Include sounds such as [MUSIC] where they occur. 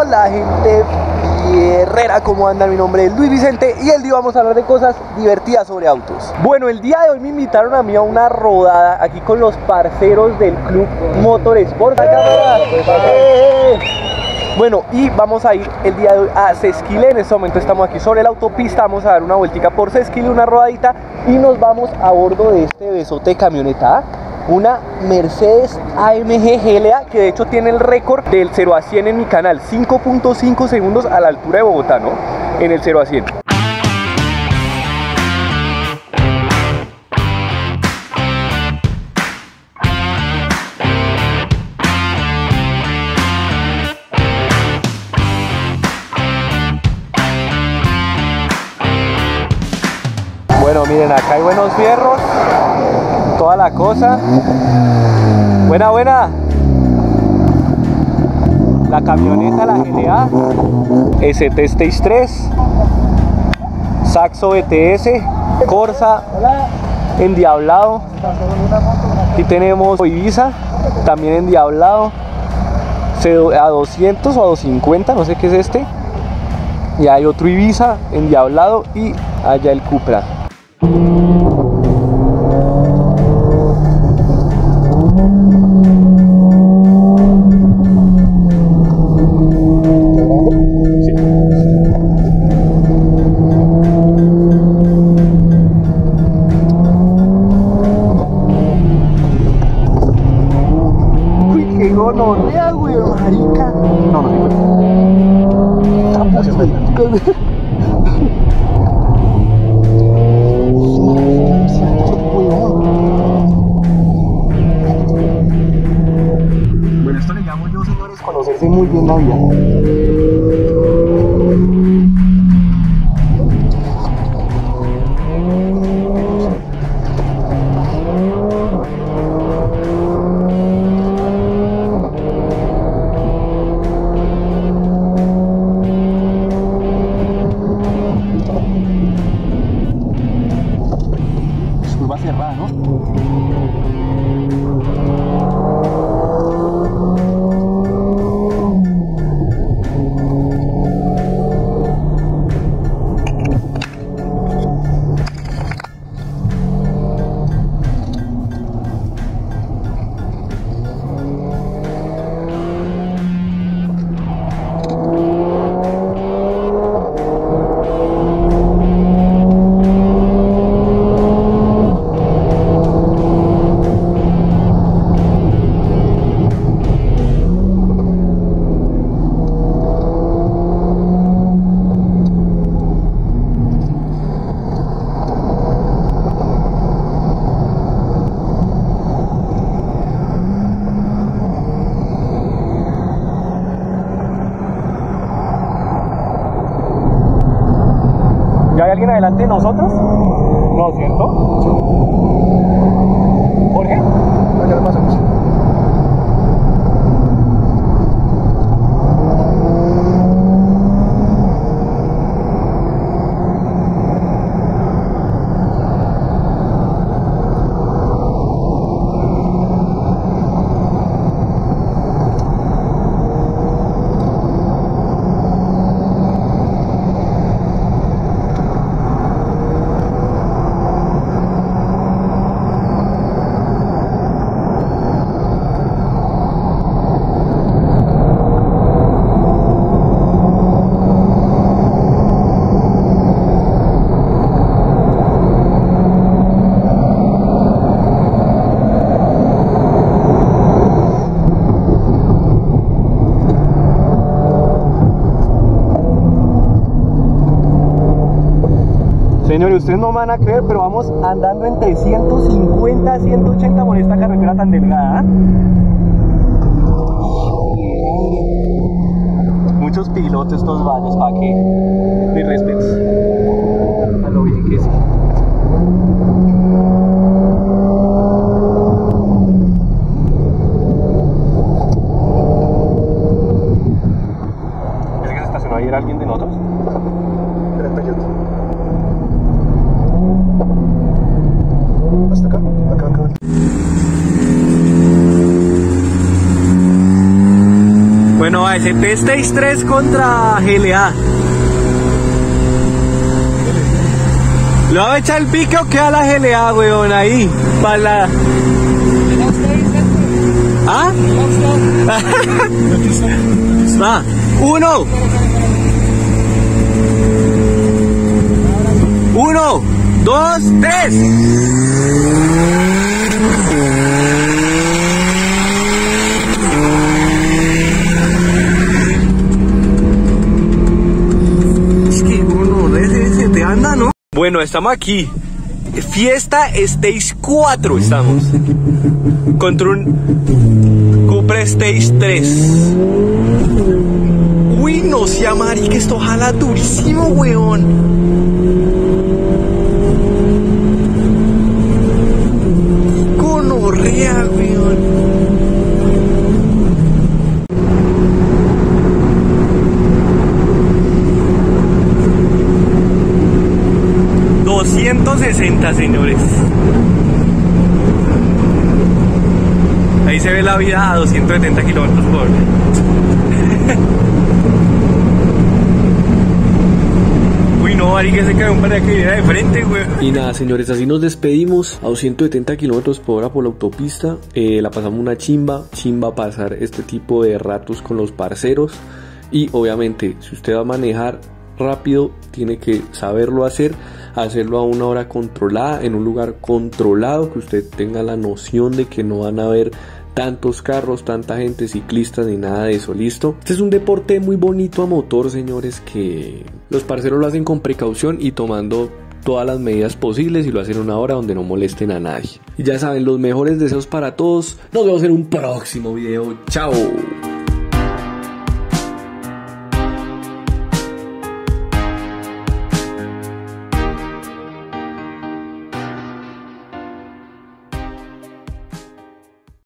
Hola gente Herrera, ¿cómo andan? Mi nombre es Luis Vicente y el día vamos a hablar de cosas divertidas sobre autos. Bueno, el día de hoy me invitaron a mí a una rodada aquí con los parceros del Club Motorsport. Bueno, y vamos a ir el día de hoy a Sesquile. En este momento estamos aquí sobre la autopista. Vamos a dar una vueltica por Sesquile, una rodadita. Y nos vamos a bordo de este besote camioneta una Mercedes AMG GLA que de hecho tiene el récord del 0 a 100 en mi canal. 5.5 segundos a la altura de Bogotá, ¿no? En el 0 a 100 Bueno, miren, acá hay buenos fierros cosa. Buena, buena. La camioneta, la GLA, ST Stage 3, Saxo BTS, Corsa, Endiablado. Aquí tenemos Ibiza, también Endiablado, a 200 o a 250, no sé qué es este. Y hay otro Ibiza, Endiablado y allá el Cupra. Tampoco es Bueno, esto le llamo yo, señores, conocerse muy bien la vida. Alguien adelante de nosotros? No, ¿cierto? ¿Por qué? No, ya lo pasamos. Señores, ustedes no me van a creer, pero vamos andando entre 150 180 por esta carretera tan delgada. Muchos pilotos estos valles, ¿para qué? Mi respeto. A lo bien que sí. ¿Es que se estacionó ayer alguien de nosotros? 38. Hasta acá, acá, acá. Ese Stage 3 contra GLA. ¿Lo va a echar el pique o queda la GLA, weón? Ahí, para la... ¿Ah? [LAUGHS] Va, uno. Uno, dos, tres. Es que uno, ese te anda, ¿no? Bueno, estamos aquí. Fiesta Stage 4 estamos. Contra un Cupra Stage 3. Uy, no sea marica, esto jala durísimo, weón. Conorrea, weón. ...260 señores... Ahí se ve la vida a 270 kilómetros por hora. [LAUGHS] Uy, no, Ari, que se cae un paracaídas de frente, güey. Y nada, señores, así nos despedimos a 270 kilómetros por hora por la autopista. Eh, la pasamos una chimba, chimba pasar este tipo de ratos con los parceros. Y obviamente, si usted va a manejar rápido, tiene que saberlo hacer, hacerlo a una hora controlada, en un lugar controlado, que usted tenga la noción de que no van a haber tantos carros, tanta gente, ciclistas ni nada de eso, listo. Este es un deporte muy bonito a motor, señores, que los parceros lo hacen con precaución y tomando todas las medidas posibles y lo hacen una hora donde no molesten a nadie. Y ya saben, los mejores deseos para todos. Nos vemos en un próximo video. Chao.